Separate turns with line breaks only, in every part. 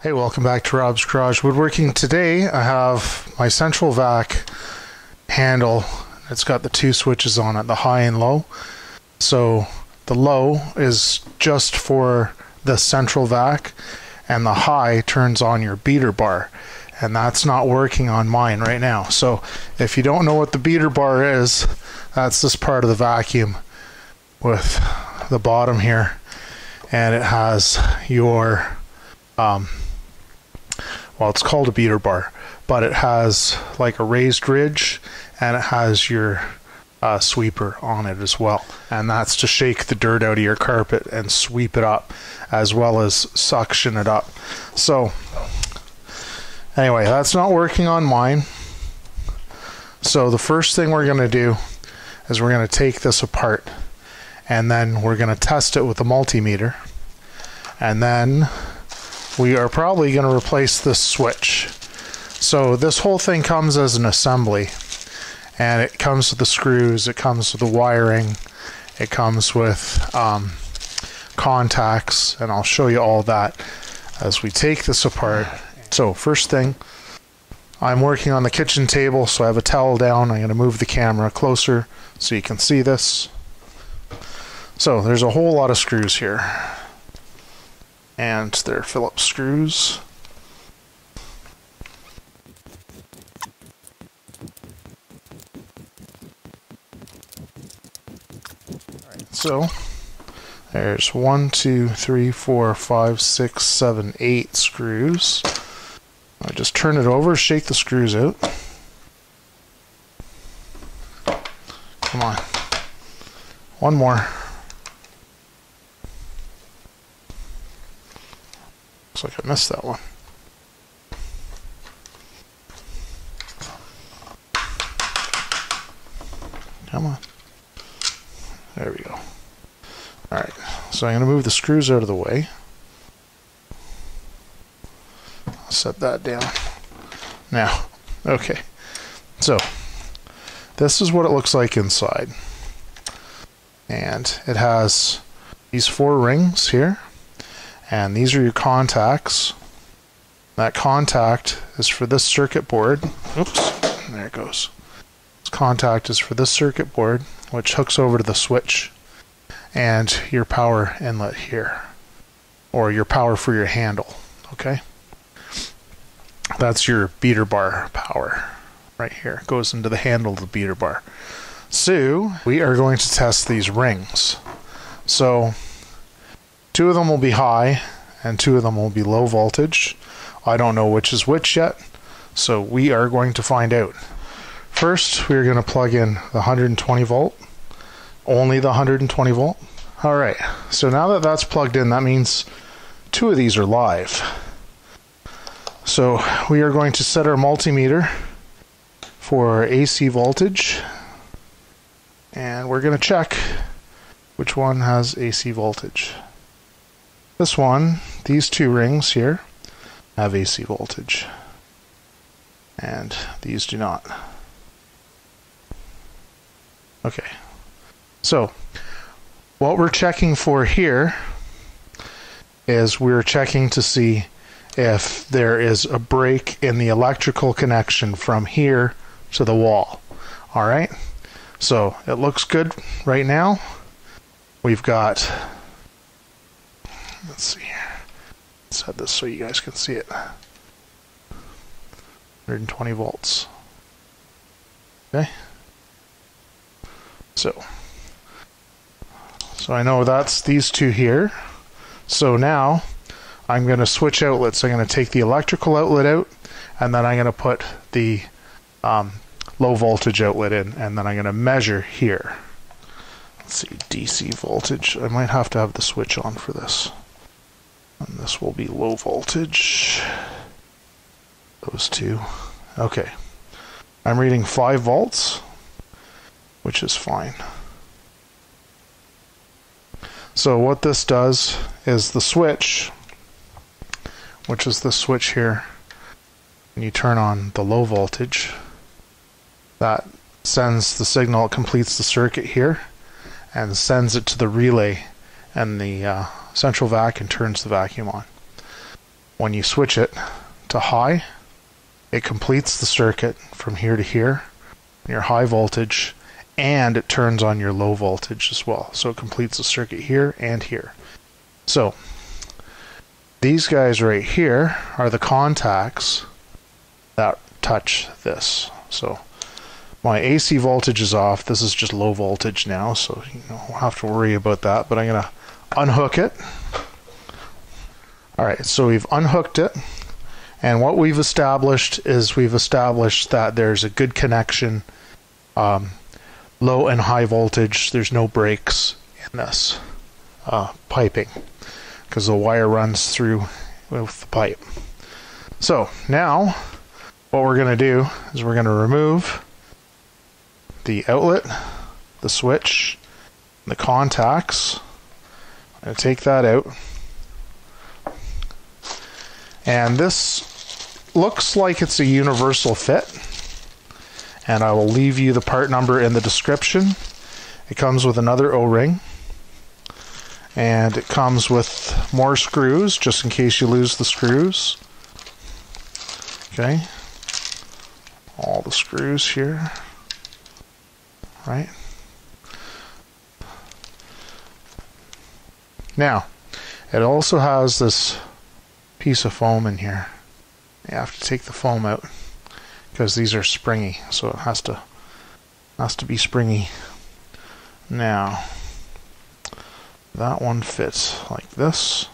Hey, welcome back to Rob's Garage Woodworking. Today I have my central vac handle. It's got the two switches on it, the high and low. So the low is just for the central vac, and the high turns on your beater bar. And that's not working on mine right now. So if you don't know what the beater bar is, that's this part of the vacuum with the bottom here. And it has your um, well, it's called a beater bar, but it has like a raised ridge and it has your uh, sweeper on it as well. And that's to shake the dirt out of your carpet and sweep it up as well as suction it up. So, anyway, that's not working on mine. So, the first thing we're going to do is we're going to take this apart and then we're going to test it with a multimeter. And then we are probably going to replace this switch. So this whole thing comes as an assembly and it comes with the screws, it comes with the wiring, it comes with um, contacts, and I'll show you all that as we take this apart. So first thing, I'm working on the kitchen table, so I have a towel down. I'm going to move the camera closer so you can see this. So there's a whole lot of screws here and their Phillips screws. so there's one, two, three, four, five, six, seven, eight screws. I just turn it over, shake the screws out. Come on. One more. Looks like I missed that one. Come on. There we go. Alright, so I'm going to move the screws out of the way. I'll set that down. Now, okay. So, this is what it looks like inside. And it has these four rings here and these are your contacts. That contact is for this circuit board. Oops, there it goes. This contact is for this circuit board, which hooks over to the switch and your power inlet here, or your power for your handle. Okay, that's your beater bar power right here. It goes into the handle of the beater bar. So we are going to test these rings. So Two of them will be high and two of them will be low voltage. I don't know which is which yet, so we are going to find out. First, we're going to plug in the 120 volt, only the 120 volt. All right, so now that that's plugged in, that means two of these are live. So we are going to set our multimeter for AC voltage, and we're going to check which one has AC voltage. This one, these two rings here, have AC voltage. And these do not. Okay. So, what we're checking for here is we're checking to see if there is a break in the electrical connection from here to the wall. All right. So it looks good right now. We've got Let's see. Set this so you guys can see it. 120 volts. Okay. So, so I know that's these two here. So now I'm going to switch outlets. I'm going to take the electrical outlet out, and then I'm going to put the um, low voltage outlet in, and then I'm going to measure here. Let's see, DC voltage. I might have to have the switch on for this. And this will be low voltage. Those two. Okay. I'm reading 5 volts, which is fine. So what this does is the switch, which is the switch here, and you turn on the low voltage, that sends the signal, it completes the circuit here, and sends it to the relay and the uh, central vac and turns the vacuum on. when you switch it to high, it completes the circuit from here to here, your high voltage, and it turns on your low voltage as well. So it completes the circuit here and here. So these guys right here are the contacts that touch this. So my AC voltage is off. This is just low voltage now, so you don't have to worry about that. But I'm going to unhook it. All right, so we've unhooked it. And what we've established is we've established that there's a good connection, um, low and high voltage. There's no breaks in this uh, piping because the wire runs through with the pipe. So now what we're going to do is we're going to remove the outlet, the switch, the contacts. To take that out. And this looks like it's a universal fit. And I will leave you the part number in the description. It comes with another O-ring. And it comes with more screws, just in case you lose the screws. Okay. All the screws here. Right. Now, it also has this piece of foam in here. You have to take the foam out because these are springy, so it has to has to be springy. Now, that one fits like this.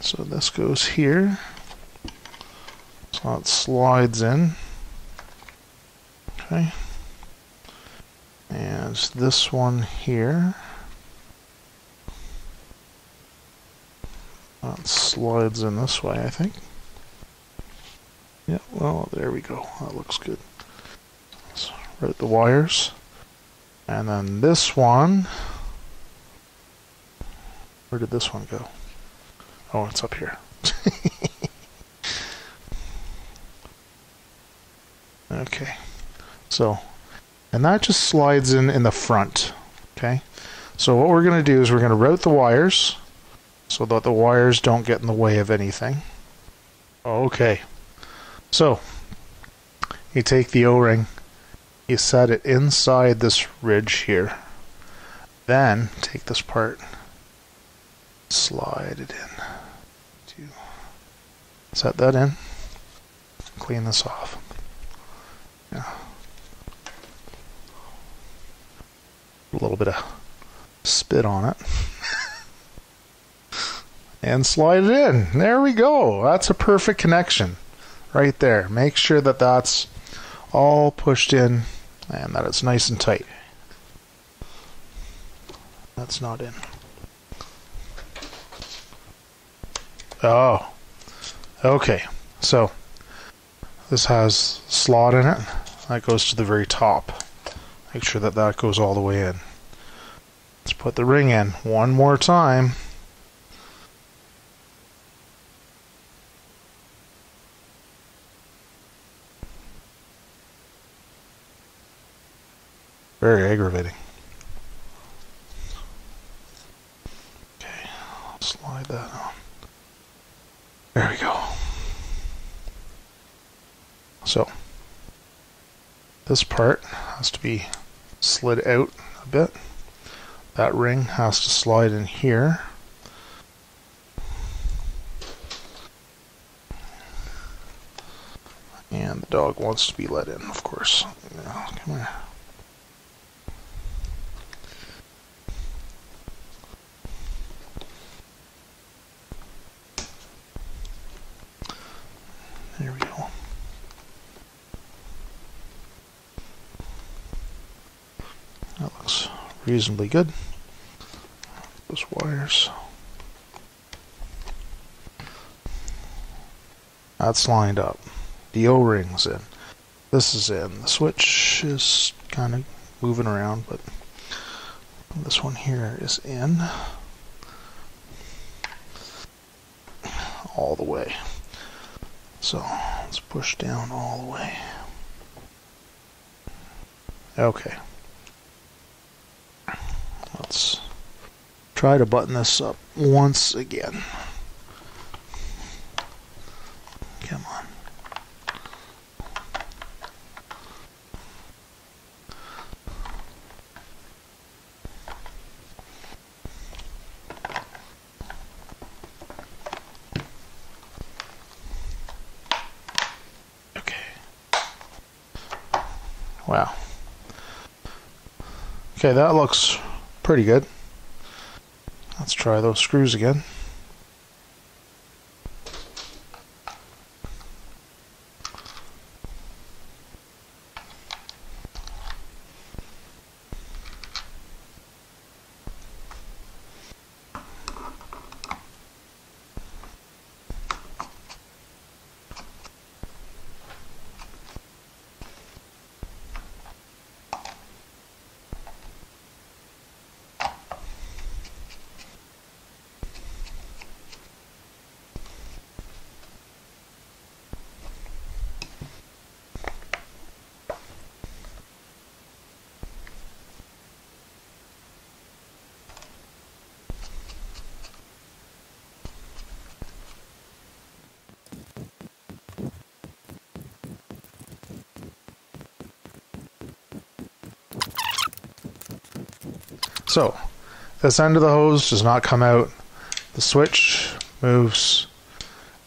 So this goes here. So it slides in. Okay. And this one here. That slides in this way, I think. Yeah, well, there we go. That looks good. Let's route the wires. And then this one. Where did this one go? Oh, it's up here. okay. So, and that just slides in in the front. Okay. So what we're going to do is we're going to route the wires so that the wires don't get in the way of anything. Okay, so you take the O-ring, you set it inside this ridge here, then take this part, slide it in, set that in, clean this off. Yeah. A little bit of spit on it and slide it in. There we go. That's a perfect connection right there. Make sure that that's all pushed in and that it's nice and tight. That's not in. Oh, okay. So this has slot in it. That goes to the very top. Make sure that that goes all the way in. Let's put the ring in one more time. Very aggravating. Okay, I'll slide that on. There we go. So, this part has to be slid out a bit. That ring has to slide in here. And the dog wants to be let in, of course. Come here. There we go. That looks reasonably good. Those wires. That's lined up. The O-ring's in. This is in. The switch is kind of moving around, but this one here is in. All the way. So let's push down all the way. Okay. Let's try to button this up once again. Come on. Okay. Wow. Okay, that looks pretty good. Let's try those screws again. So, this end of the hose does not come out. The switch moves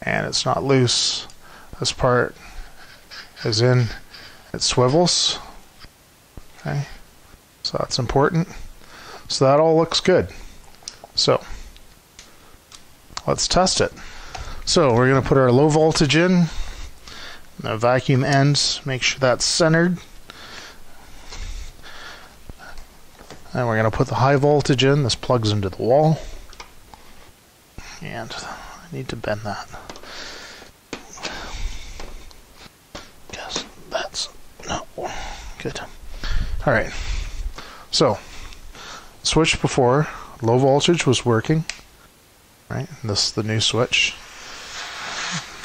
and it's not loose. This part is in, it swivels. Okay, so that's important. So that all looks good. So, let's test it. So we're going to put our low voltage in, the vacuum end, make sure that's centered. And we're going to put the high voltage in. This plugs into the wall. And I need to bend that. Guess that's no good. All right. So, switch before low voltage was working. Right. This is the new switch.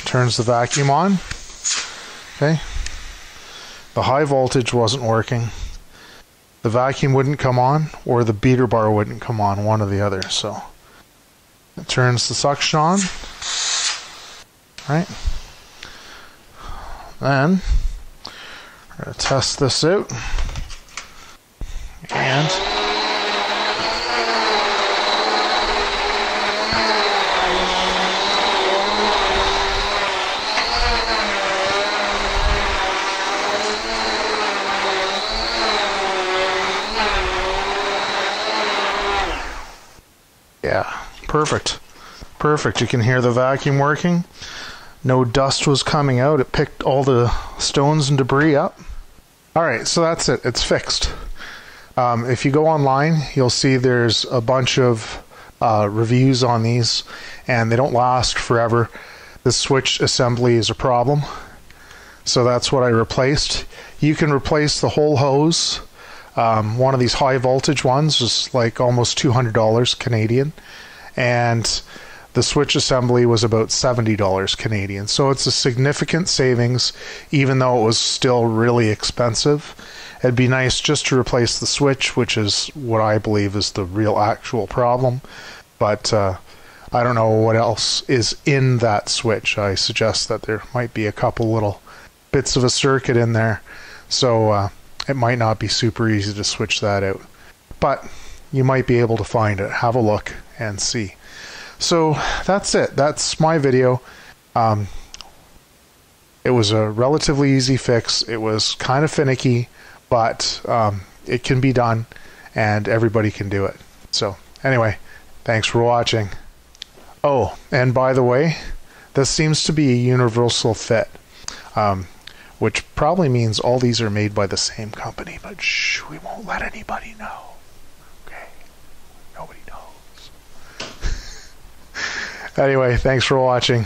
Turns the vacuum on. Okay. The high voltage wasn't working the vacuum wouldn't come on or the beater bar wouldn't come on, one or the other. So it turns the suction on, right? Then we're going to test this out. And Yeah, perfect. Perfect. You can hear the vacuum working. No dust was coming out. It picked all the stones and debris up. All right, so that's it. It's fixed. Um, if you go online, you'll see there's a bunch of uh, reviews on these, and they don't last forever. The switch assembly is a problem, so that's what I replaced. You can replace the whole hose um, one of these high voltage ones is like almost $200 Canadian, and the switch assembly was about $70 Canadian. So it's a significant savings, even though it was still really expensive. It'd be nice just to replace the switch, which is what I believe is the real actual problem. But uh, I don't know what else is in that switch. I suggest that there might be a couple little bits of a circuit in there. So uh, it might not be super easy to switch that out. But you might be able to find it. Have a look and see. So that's it. That's my video. Um, it was a relatively easy fix. It was kind of finicky, but um, it can be done and everybody can do it. So, anyway, thanks for watching. Oh, and by the way, this seems to be a universal fit. Um, which probably means all these are made by the same company, but shh, we won't let anybody know. Anyway, thanks for watching.